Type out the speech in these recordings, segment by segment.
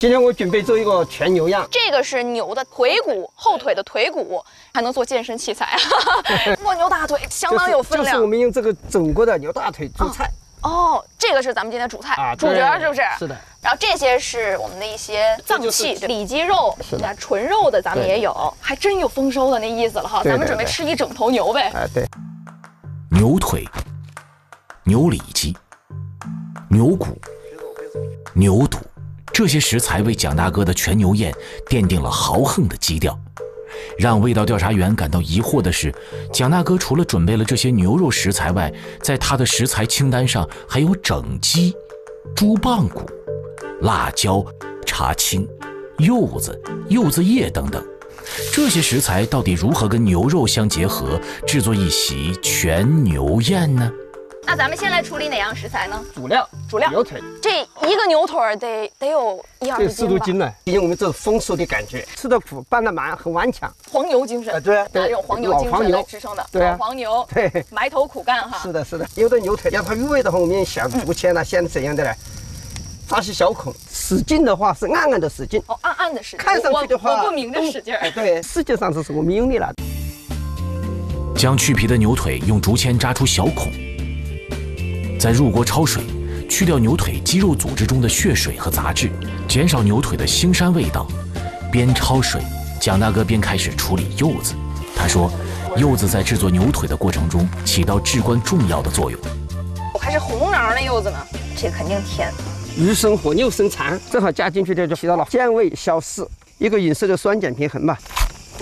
今天我准备做一个全牛样，这个是牛的腿骨，后腿的腿骨，还能做健身器材。蜗牛大腿相当有分量。就是我们用这个整个的牛大腿做菜。哦，这个是咱们今天主菜啊，主角是不是？是的。然后这些是我们的一些脏器，里脊肉，那纯肉的咱们也有，还真有丰收的那意思了哈。咱们准备吃一整头牛呗。啊，对。牛腿、牛里脊、牛骨、牛肚。这些食材为蒋大哥的全牛宴奠定了豪横的基调。让味道调查员感到疑惑的是，蒋大哥除了准备了这些牛肉食材外，在他的食材清单上还有整鸡、猪棒骨、辣椒、茶青、柚子、柚子叶等等。这些食材到底如何跟牛肉相结合，制作一席全牛宴呢？那咱们先来处理哪样食材呢？主料，主料牛腿。这一个牛腿得得有一二十斤四多斤呢，毕竟我们这是丰收的感觉，吃的苦，办的蛮，很顽强。黄牛精神，对，拿这种黄牛精神来支撑的。对啊，黄牛，对，埋头苦干哈。是的，是的。有的牛腿让它入味的话，我们想竹签呢，先怎样的呢？扎些小孔，使劲的话是暗暗的使劲。哦，暗暗的使劲。看上去的话，我不明着使劲。对，实际上这是我们用力了。将去皮的牛腿用竹签扎出小孔。再入锅焯水，去掉牛腿肌肉组织中的血水和杂质，减少牛腿的腥膻味道。边焯水，蒋大哥边开始处理柚子。他说，柚子在制作牛腿的过程中起到至关重要的作用。我还是红瓤的柚子呢，这肯定甜。鱼生火，六生肠，正好加进去，这就起到了健胃消食，一个饮食的酸碱平衡吧。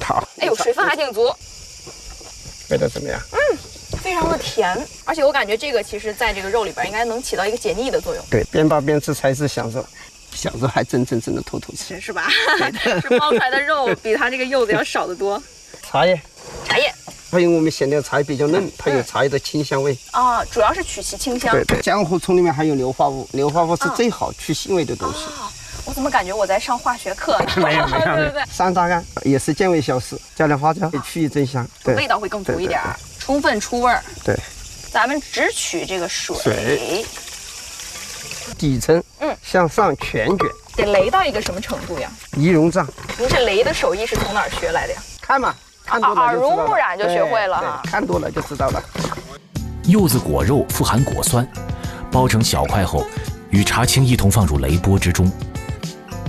好，哎呦，水分还挺足，味道怎么样？嗯。非常的甜，而且我感觉这个其实在这个肉里边应该能起到一个解腻的作用。对，边包边吃才是享受，小时候还真真正的偷偷吃，是吧？是 包出来的肉比它这个柚子要少得多。茶叶，茶叶，因为我们选的茶叶比较嫩，它有茶叶的清香味啊，主要是取其清香。对对，江湖葱里面还有硫化物，硫化物是最好去腥味的东西。我怎么感觉我在上化学课？没有没有，对对对。山楂干也是健胃消食，加点花椒去一增香，对，味道会更足一点。充分出味儿，对，咱们只取这个水，水底层，嗯，向上全卷，得雷到一个什么程度呀？仪容胀。您这雷的手艺是从哪儿学来的呀？看嘛，看多了耳濡目染就学会了哈。看多了就知道了。柚子果肉富含果酸，包成小块后，与茶青一同放入雷钵之中，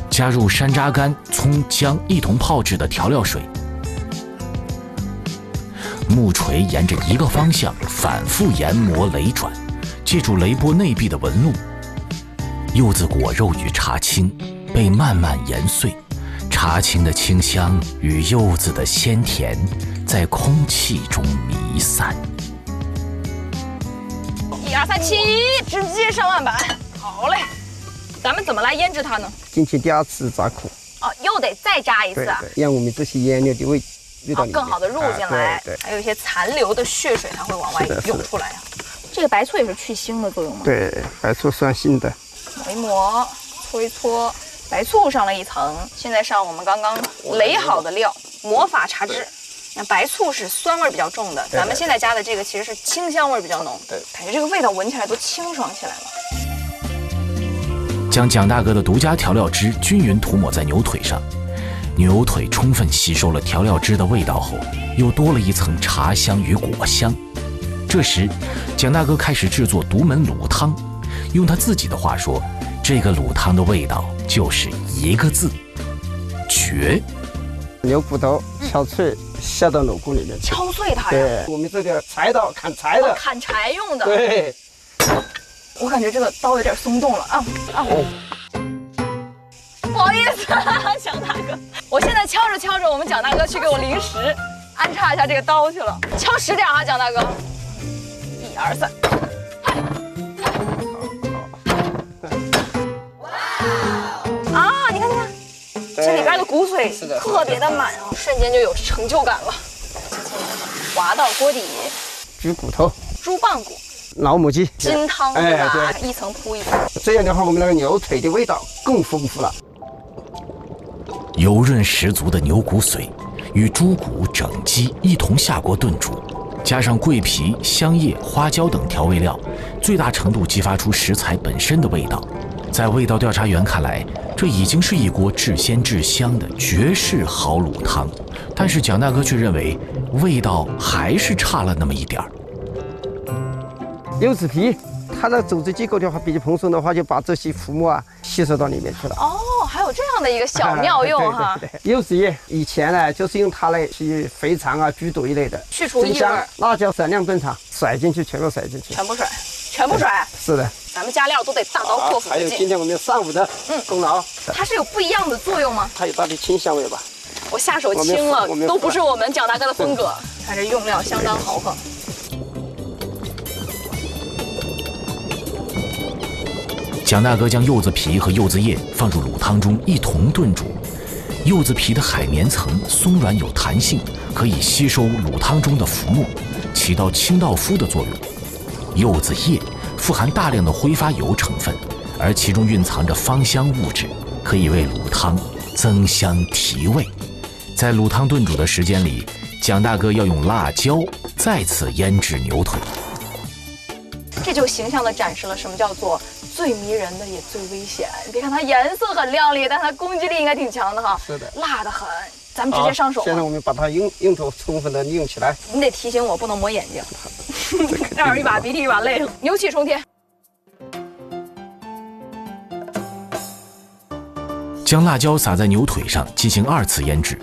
加入山楂干、葱姜一同泡制的调料水。木锤沿着一个方向反复研磨擂转，借助雷波内壁的纹路，柚子果肉与茶青被慢慢研碎，茶青的清香与柚子的鲜甜在空气中弥散。一二三，起！直接上案板。好嘞，咱们怎么来腌制它呢？进去第二次炸苦。哦，又得再炸一次啊！让我们这些腌料的味。好，更好的入进来，还有一些残留的血水，它会往外涌出来呀。这个白醋也是去腥的作用吗？对，白醋酸性的。磨一磨，搓一搓，白醋上了一层。现在上我们刚刚擂好的料，魔法茶汁。那白醋是酸味比较重的，咱们现在加的这个其实是清香味比较浓。对，感觉这个味道闻起来都清爽起来了。将蒋大哥的独家调料汁均匀涂抹在牛腿上。牛腿充分吸收了调料汁的味道后，又多了一层茶香与果香。这时，蒋大哥开始制作独门卤汤。用他自己的话说，这个卤汤的味道就是一个字：绝。牛骨头敲碎，下到卤锅里面。敲碎它呀？对，我们这个柴刀砍柴的，砍柴用的。对。我感觉这个刀有点松动了啊啊！不好意思，蒋大哥，我现在敲着敲着，我们蒋大哥去给我临时安插一下这个刀去了。敲实点啊，蒋大哥，一二三，哇！啊，你看，你看，这里边的骨髓特别的满啊，瞬间就有成就感了。滑到锅底，猪骨头，猪棒骨，老母鸡，金汤对吧？一层铺一层，这样的话，我们那个牛腿的味道更丰富了。油润十足的牛骨髓，与猪骨、整鸡一同下锅炖煮，加上桂皮、香叶、花椒等调味料，最大程度激发出食材本身的味道。在味道调查员看来，这已经是一锅至鲜至香的绝世好卤汤，但是蒋大哥却认为味道还是差了那么一点儿。柚子皮，它的组织结构的话比较蓬松的话，就把这些浮沫啊吸收到里面去了。哦，还有这样的一个小妙 用哈，对对对柚子叶以前呢，就是用它来去肥肠啊、猪肚一类的，去除异味。辣椒闪亮炖场，甩进去，全部甩进去。全部甩，全部甩，是的。咱们加料都得大刀阔斧还。有今天我们上午的嗯功劳，它是有不一样的作用吗？它有它的清香味吧？我下手轻了都不是我们蒋大哥的风格。看这用料相当豪横。蒋大哥将柚子皮和柚子叶放入卤汤中一同炖煮。柚子皮的海绵层松软有弹性，可以吸收卤汤中的浮沫，起到清道夫的作用。柚子叶富含大量的挥发油成分，而其中蕴藏着芳香物质，可以为卤汤增香提味。在卤汤炖煮的时间里，蒋大哥要用辣椒再次腌制牛腿。这就形象地展示了什么叫做最迷人的也最危险。你别看它颜色很亮丽，但它攻击力应该挺强的哈。是的辣得很。咱们直接上手现在我们把它用用头充分的利用起来。你得提醒我不能抹眼睛 这样一把鼻涕一把泪，牛气冲天。将辣椒撒在牛腿上进行二次腌制，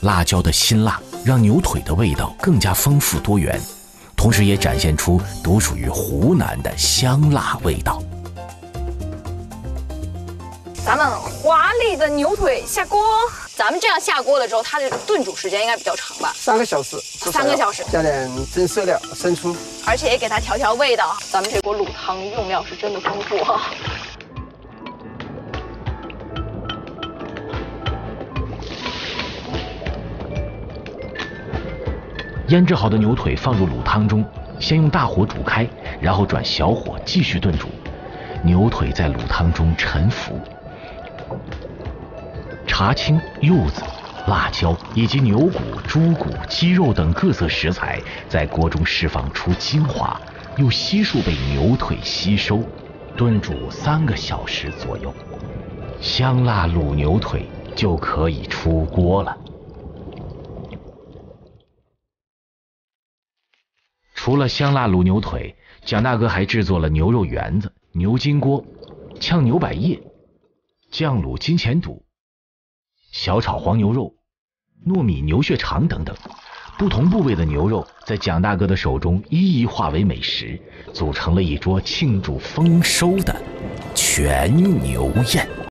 辣椒的辛辣让牛腿的味道更加丰富多元，同时也展现出独属于湖南的香辣味道。华丽的牛腿下锅，咱们这样下锅了之后，它的炖煮时间应该比较长吧？三个小时，三个小时加点增色料、生抽。而且也给它调调味道。咱们这锅卤汤用料是真的丰富哈。腌制好的牛腿放入卤汤中，先用大火煮开，然后转小火继续炖煮。牛腿在卤汤中沉浮，茶青、柚子、辣椒以及牛骨、猪骨、鸡肉等各色食材在锅中释放出精华，又悉数被牛腿吸收，炖煮三个小时左右，香辣卤牛腿就可以出锅了。除了香辣卤牛腿，蒋大哥还制作了牛肉圆子、牛筋锅、炝牛百叶、酱卤金钱肚、小炒黄牛肉、糯米牛血肠等等。不同部位的牛肉在蒋大哥的手中一一化为美食，组成了一桌庆祝丰收的全牛宴。